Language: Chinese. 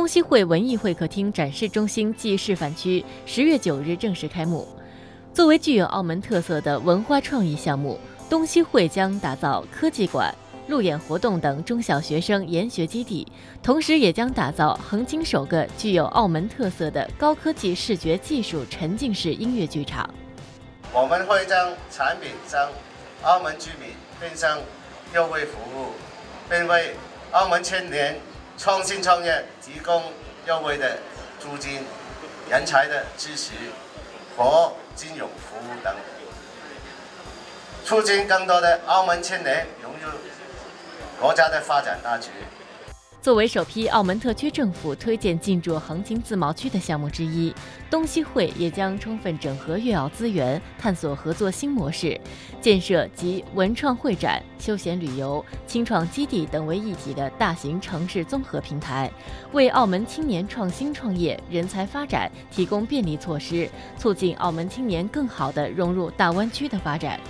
东西汇文艺会客厅展示中心暨示范区十月九日正式开幕。作为具有澳门特色的文化创意项目，东西汇将打造科技馆、路演活动等中小学生研学基地，同时也将打造横琴首个具有澳门特色的高科技视觉技术沉浸式音乐剧场。我们会将产品向澳门居民变相优惠服务，并为澳门青年创新创业提供优惠的租金、人才的支持和金融服务等，促进更多的澳门青年融入国家的发展大局。作为首批澳门特区政府推荐进驻横琴自贸区的项目之一，东西汇也将充分整合粤澳资源，探索合作新模式，建设集文创会展、休闲旅游、青创基地等为一体的大型城市综合平台，为澳门青年创新创业、人才发展提供便利措施，促进澳门青年更好地融入大湾区的发展。